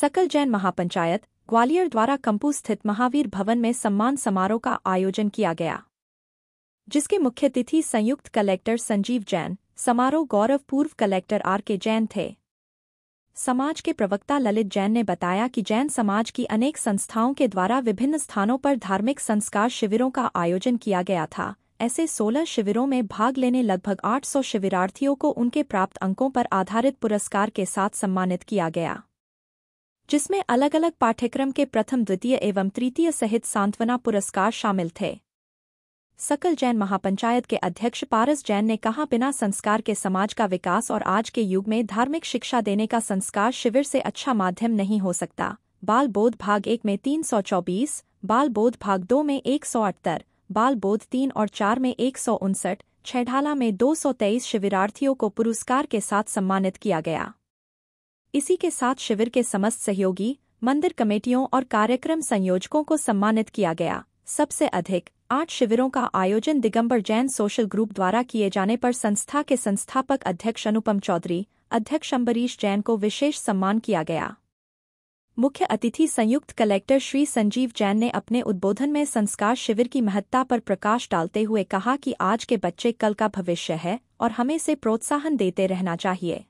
सकल जैन महापंचायत, ग्वालियर द्वारा कंपू स्थित महावीर भवन में सम्मान समारोह का आयोजन किया गया, जिसके मुख्य अतिथि संयुक्त कलेक्टर संजीव जैन, समारोह गौरव पूर्व कलेक्टर आर के जैन थे। समाज के प्रवक्ता ललित जैन ने बताया कि जैन समाज की अनेक संस्थाओं के द्वारा विभिन्न स्थानों पर धार्मिक संस्कार शिविरों का आयोजन किया गया था। ऐसे 16 शिविरों में भाग लेने लगभग 800 शिविरार्थियों को उनके प्राप्त अंकों पर आधारित पुरस्कार के साथ सम्मानित किया गया। जिसमें अलग अलग पाठ्यक्रम के प्रथम, द्वितीय एवं तृतीय सहित सांत्वना पुरस्कार शामिल थे। सकल जैन महापंचायत के अध्यक्ष पारस जैन ने कहा, बिना संस्कार के समाज का विकास और आज के युग में धार्मिक शिक्षा देने का संस्कार शिविर से अच्छा माध्यम नहीं हो सकता। बाल बोध भाग एक में तीन सौ चौबीस, बाल बोध भाग दो में एक सौ अठहत्तर बाल बोध तीन और चार में एक सौ उनसठ छेढाला में दो सौ तेईस शिविरार्थियों को पुरस्कार के साथ सम्मानित किया गया। इसी के साथ शिविर के समस्त सहयोगी, मंदिर कमेटियों और कार्यक्रम संयोजकों को सम्मानित किया गया। सबसे अधिक आठ शिविरों का आयोजन दिगंबर जैन सोशल ग्रुप द्वारा किए जाने पर संस्था के संस्थापक अध्यक्ष अनुपम चौधरी, अध्यक्ष अम्बरीश जैन को विशेष सम्मान किया गया। मुख्य अतिथि संयुक्त कलेक्टर श्री संजीव जैन ने अपने उद्बोधन में संस्कार शिविर की महत्ता पर प्रकाश डालते हुए कहा कि आज के बच्चे कल का भविष्य है और हमें से प्रोत्साहन देते रहना चाहिए।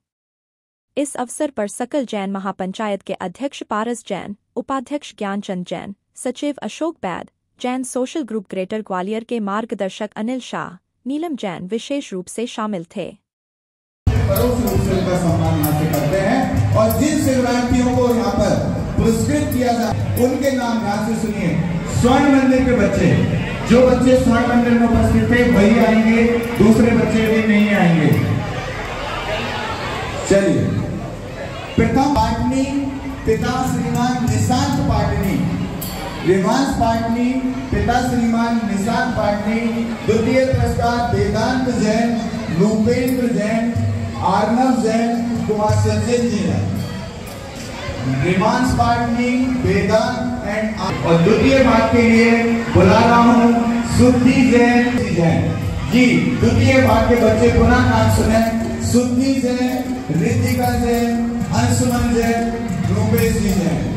इस अवसर पर सकल जैन महापंचायत के अध्यक्ष पारस जैन, उपाध्यक्ष ज्ञानचंद जैन, सचिव Ashok Baid, Jain social group greater Gwalior के मार्गदर्शक अनिल शाह, नीलम जैन विशेष रूप से शामिल थे। और जिन शिवरात्रियों को यहाँ पर पुरस्कृत किया उनके नाम से सुनिए। स्वर्ण मंदिर के बच्चे, जो बच्चे स्वर्ण मंदिर में उपस्थित थे, वही आएँगे, दूसरे बच्चे भी नहीं आएँगे। चलिए। प्रथम पाटनी, पिता श्रीमान निशांत पाटनी। विभांश पाटनी, पिता श्रीमान निशांत पाटनी। द्वितीय पुरस्कार वेदांत जैन रूपेंद्र जैन, आर्नव जैन, कुमार संजय जी ने रिमांस पाटनी, वेदांत एंड और द्वितीय भाग के लिए बुला रहा हूँ सुद्धि जैन जैन जी, द्वितीय भाग के बच्चे पुनः नाम सुने। सुद्धि जैन, रितिका जैन अंशुमन जैन रूपेश जी जैन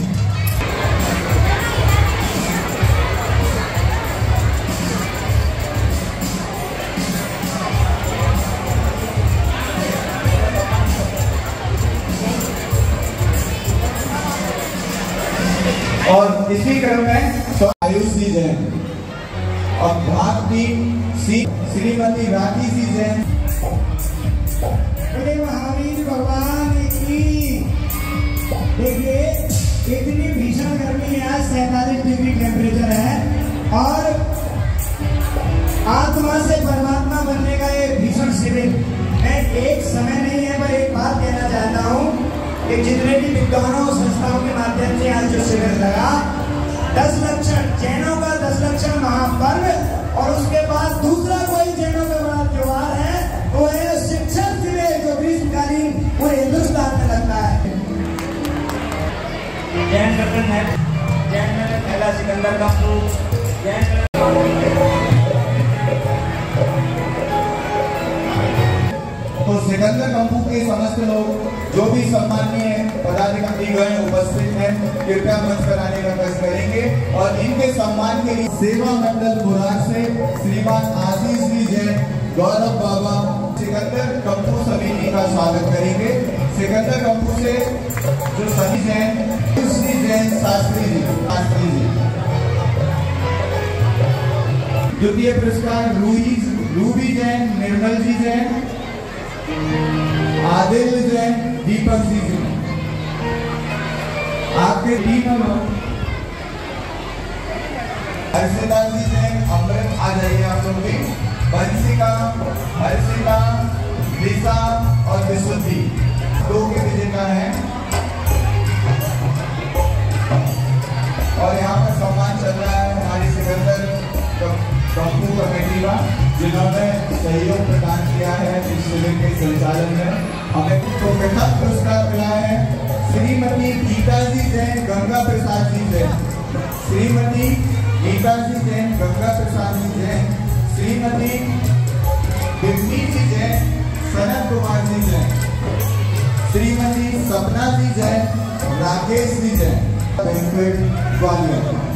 और इसी क्रम में आयुष जी जैन और टीम श्रीमती राखी जी जैन। महावीर भगवान। देखिए, इतनी भीषण गर्मी है आज सैतालीस डिग्री टेम्परेचर है और आत्मा से परमात्मा बनने का ये भीषण शिविर। मैं एक समय नहीं है, पर एक बात कहना चाहता हूँ कि जितने भी विद्वानों संस्थाओं के माध्यम से आज जो शिविर लगा, दस लक्षण, जैनों का दस लक्षण महापर्व और उसके जैन है जैन में पहला सिकंदर का जैन तो सिकंदर कंपू के समस्त लोग, जो भी सम्मानीय पदाधिकारी गए उपस्थित हैं, कृपया मंच पर आने का कष्ट करेंगे और इनके सम्मान के लिए सेवा मंडल बुराक से श्रीमान आशीष जी जैन गौरव बाबा, सिकंदर कंपू समिति का स्वागत करेंगे। सिकंदर कंपू से जो सभी जैन श्री शास्त्री जी शास्त्री जी द्वितीय पुरस्कार रूही, रूबी जैन, निर्मल जी जैन, आदिल जैन, दीपक जी जी आपके टीम हर्षिता जी जैन, अमृत आ जाइए आप लोग भी। बंशिका हर्षिता लिसा और विशुद्धि दो प्रदान किया है इस शिविर के संचालन में हमें तो प्रथम पुरस्कार मिला है। श्रीमती गीता जी जैन गंगा प्रसाद जी जैन। श्रीमती गीता जी जैन गंगा प्रसाद जी जैन। श्रीमती बिन्नी जी जैन सनत कुमार जी जैन। श्रीमती सपना जी जैन, राकेश जी जैन। बैंकवेट ग्वालियर